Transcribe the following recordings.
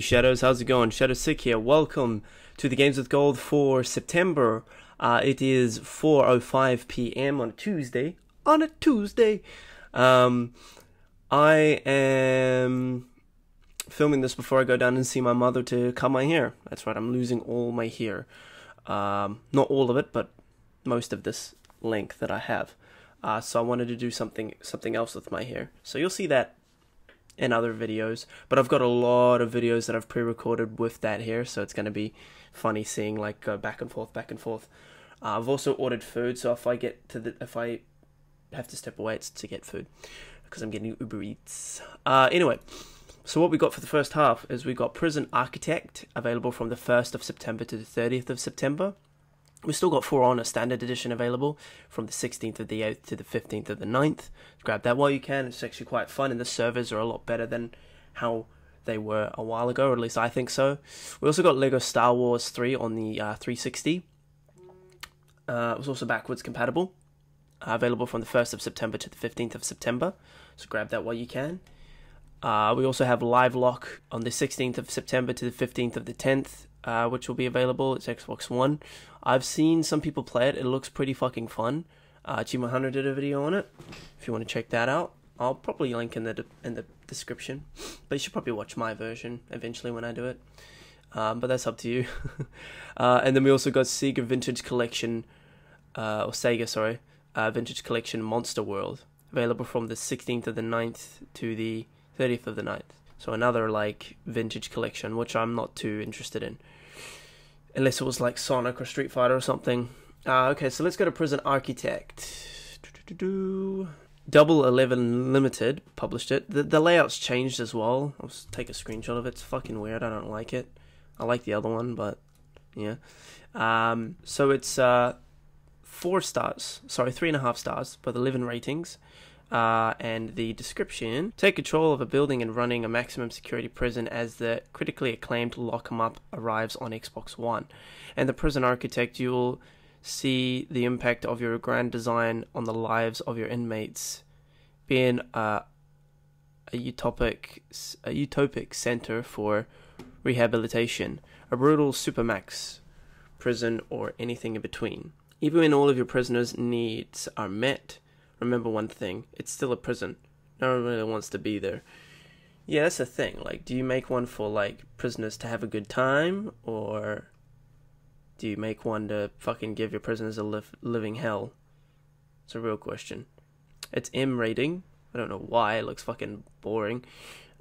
Shadows, how's it going? Shadow Sick here. Welcome to the Games with Gold for September. Uh, it is 4:05 p.m. on a Tuesday. On a Tuesday, um, I am filming this before I go down and see my mother to cut my hair. That's right, I'm losing all my hair. Um, not all of it, but most of this length that I have. Uh, so I wanted to do something something else with my hair. So you'll see that in other videos. But I've got a lot of videos that I've pre-recorded with that here, so it's going to be funny seeing like go back and forth, back and forth. Uh, I've also ordered food, so if I get to the if I have to step away, it's to get food because I'm getting Uber Eats. Uh, anyway. So what we got for the first half is we got Prison Architect available from the 1st of September to the 30th of September. We've still got For Honor Standard Edition available from the 16th of the 8th to the 15th of the 9th. Grab that while you can. It's actually quite fun, and the servers are a lot better than how they were a while ago, or at least I think so. We also got Lego Star Wars 3 on the uh, 360. Uh, it was also backwards compatible. Uh, available from the 1st of September to the 15th of September. So grab that while you can. Uh, we also have Livelock on the 16th of September to the 15th of the 10th uh, which will be available. It's Xbox One. I've seen some people play it. It looks pretty fucking fun. Uh, Achievement Hunter did a video on it. If you want to check that out, I'll probably link in the de- in the description. But you should probably watch my version eventually when I do it. Um, but that's up to you. uh, and then we also got Sega Vintage Collection, uh, or Sega, sorry, uh, Vintage Collection Monster World, available from the 16th of the 9th to the 30th of the 9th. So another like vintage collection, which I'm not too interested in, unless it was like Sonic or Street Fighter or something. Uh, okay, so let's go to Prison Architect. Double Eleven Limited published it. The the layout's changed as well. I'll take a screenshot of it. It's fucking weird. I don't like it. I like the other one, but yeah. Um, so it's uh, four stars. Sorry, three and a half stars, but 11 ratings. Uh, and the description take control of a building and running a maximum security prison as the critically acclaimed Lock 'em Up arrives on Xbox One. And the prison architect, you'll see the impact of your grand design on the lives of your inmates, being uh, a utopic, a utopic center for rehabilitation, a brutal supermax prison, or anything in between. Even when all of your prisoners' needs are met remember one thing it's still a prison. No one really wants to be there. Yeah, that's the thing. Like, do you make one for, like, prisoners to have a good time, or do you make one to fucking give your prisoners a liv- living hell? It's a real question. It's M rating. I don't know why. It looks fucking boring.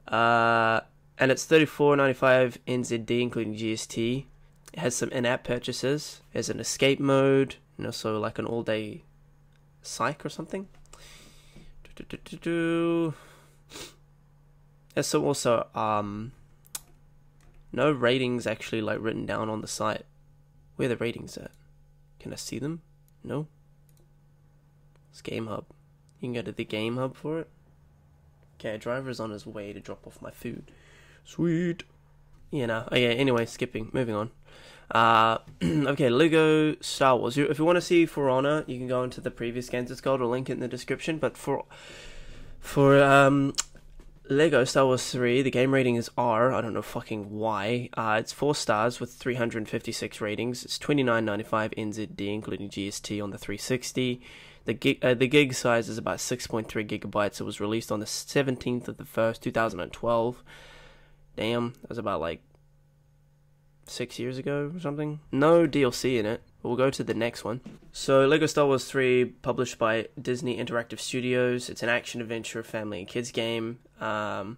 Uh, and it's thirty four ninety five NZD, including GST. It has some in app purchases. It has an escape mode, and also like an all day psych or something. There's so also um no ratings actually like written down on the site. Where the ratings at? Can I see them? No. It's Game Hub. You can go to the Game Hub for it. Okay, driver's on his way to drop off my food. Sweet. You know. Oh yeah. Anyway, skipping. Moving on. Uh, okay, Lego Star Wars. If you want to see For Honor, you can go into the previous games it's called, or link it in the description. But for for um, Lego Star Wars 3, the game rating is R. I don't know fucking why. Uh, it's 4 stars with 356 ratings. It's 29.95 NZD, including GST on the 360. The gig, uh, the gig size is about 6.3 gigabytes. It was released on the 17th of the 1st, 2012. Damn, that was about like six years ago or something. No DLC in it. We'll go to the next one. So, Lego Star Wars 3, published by Disney Interactive Studios. It's an action adventure family and kids game. Um,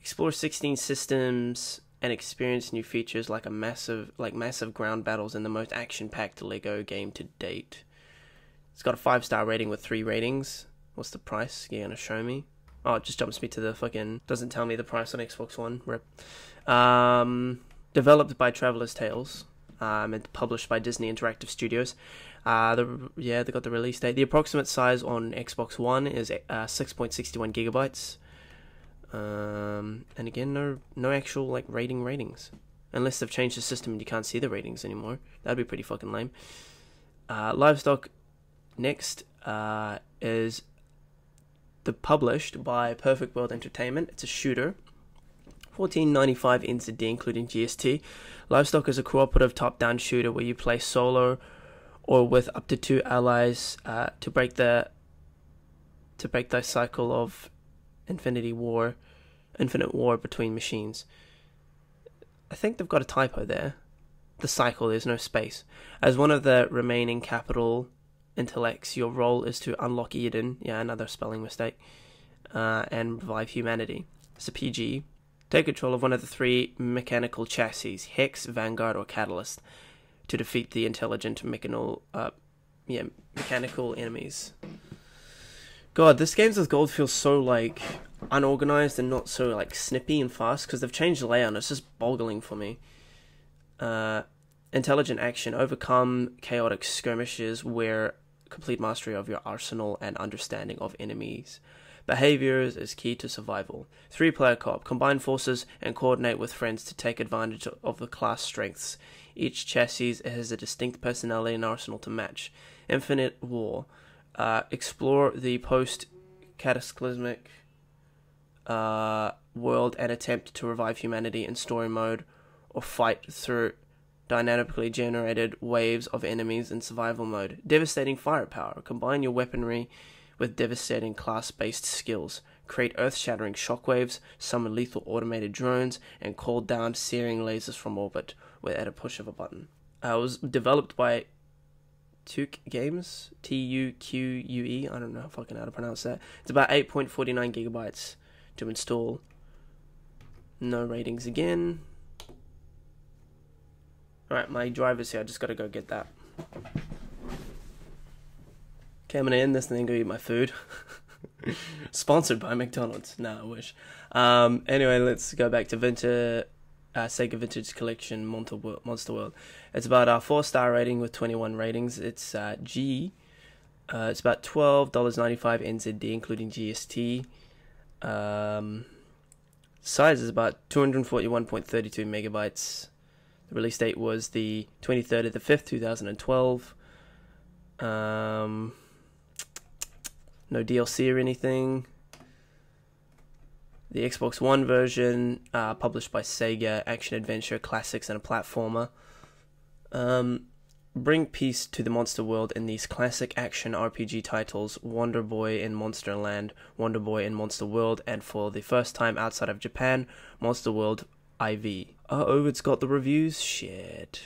explore 16 systems and experience new features like a massive, like massive ground battles in the most action-packed Lego game to date. It's got a five star rating with three ratings. What's the price? You're gonna show me? Oh, it just jumps me to the fucking. Doesn't tell me the price on Xbox One. Rip. Um, developed by Traveller's Tales, um, and published by Disney Interactive Studios. Uh, the yeah, they got the release date. The approximate size on Xbox One is uh, six point sixty one gigabytes. Um, and again, no no actual like rating ratings, unless they've changed the system and you can't see the ratings anymore. That'd be pretty fucking lame. Uh, Livelock next uh, is published by Perfect World Entertainment. It's a shooter 1495 NZD, including GST. Livelock is a cooperative top-down shooter where you play solo or with up to two allies uh, to break the to break the cycle of infinity war, infinite war between machines. I think they've got a typo there. The cycle, there's no space. As one of the remaining capital intellects, your role is to unlock Eden. Yeah, another spelling mistake. Uh, and revive humanity. It's a PG. Take control of one of the three mechanical chassis, Hex, Vanguard, or Catalyst, to defeat the intelligent mechanical, uh, yeah, mechanical enemies. God, this Games with Gold feels so like unorganized and not so like snippy and fast because they've changed the layout. And it's just boggling for me. Uh, intelligent action, overcome chaotic skirmishes where complete mastery of your arsenal and understanding of enemies. Behaviors is key to survival. Three player co-op. Combine forces and coordinate with friends to take advantage of the class strengths. Each chassis has a distinct personality and arsenal to match. Infinite War. Uh, explore the post cataclysmic uh, world and attempt to revive humanity in story mode or fight through dynamically generated waves of enemies in survival mode. Devastating firepower. Combine your weaponry with devastating class based skills. Create earth shattering shockwaves, summon lethal automated drones, and call down searing lasers from orbit with at a push of a button. Uh, it was developed by Tuque Games, T U Q U E. I don't know fucking how to pronounce that. It's about 8.49 gigabytes to install. No ratings again. Alright, my driver's here. I just gotta go get that. Okay, I'm gonna end this and then go eat my food. Sponsored by McDonald's. No, I wish. Um, anyway, let's go back to Vinter, uh, Sega Vintage Collection Monster World. Monster World. It's about a four star rating with 21 ratings. It's uh, G. Uh, it's about twelve dollars ninety five NZD, including GST. Um, size is about two hundred forty one point thirty two megabytes. The release date was the twenty third of the fifth, two thousand and twelve. Um, no DLC or anything. The Xbox One version, uh, published by Sega, action adventure, classics, and a platformer. Um, bring peace to the monster world in these classic action RPG titles Wonder Boy in Monster Land, Wonder Boy in Monster World, and for the first time outside of Japan, Monster World IV. Oh, it's got the reviews? Shit.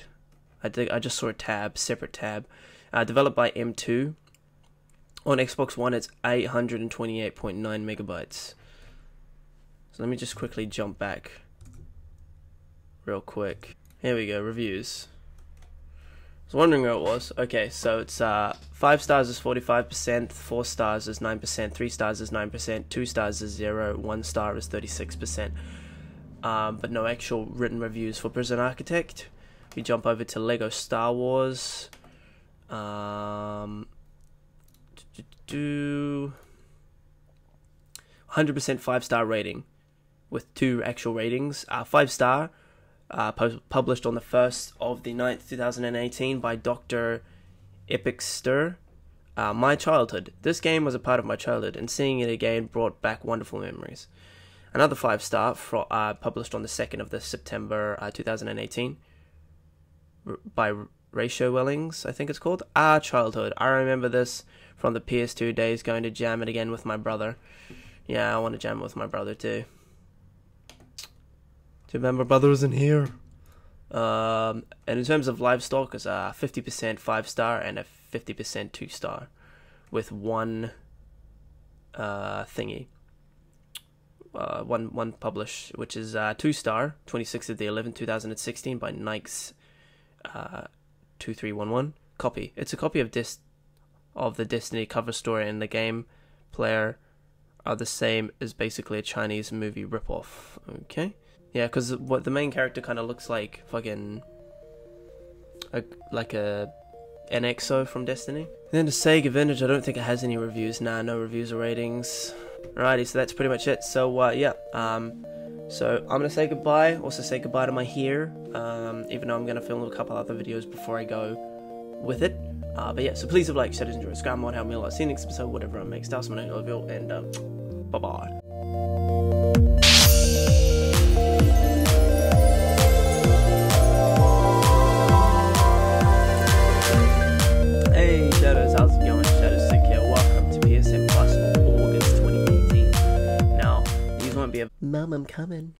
I, think I just saw a tab, separate tab. Uh, developed by M2. On Xbox One, it's 828.9 megabytes. So let me just quickly jump back real quick. Here we go, reviews. I was wondering where it was. Okay, so it's uh, 5 stars is 45%, 4 stars is 9%, 3 stars is 9%, 2 stars is 0, 1 star is 36%. Um, but no actual written reviews for Prison Architect. We jump over to Lego Star Wars. Um, do 100% 5 star rating with two actual ratings. Uh, 5 star, uh, pu- published on the 1st of the 9th, 2018 by Dr. Epicster. Uh, my childhood. This game was a part of my childhood, and seeing it again brought back wonderful memories. Another 5 star, for, uh, published on the 2nd of the September uh, 2018 r- by Ratio Wellings, I think it's called. Ah, childhood. I remember this from the PS2 days, going to jam it again with my brother. Yeah, I want to jam it with my brother too. Too bad my brother isn't here. Um, and in terms of Livelock, it's a 50% 5 star and a 50% 2 star with one uh, thingy. Uh, one one publish, which is uh, 2 star, 26th of the 11th, 2016 by Nikes uh, 2311 copy. It's a copy of this of the Destiny cover story and the game player are the same as basically a Chinese movie ripoff. Okay, yeah, because what the main character kind of looks like fucking a, like a NXO from Destiny. And then the Sega Vintage, I don't think it has any reviews. Nah, no reviews or ratings. Alrighty, so that's pretty much it. So uh, yeah, um, so I'm gonna say goodbye. Also say goodbye to my hair. Um, even though I'm gonna film a couple other videos before I go with it. Uh, but yeah, so please have like, share, enjoy, subscribe, mod, help me a lot. See you next episode, whatever I make. Stars, my name, and uh, bye Mom, I'm coming.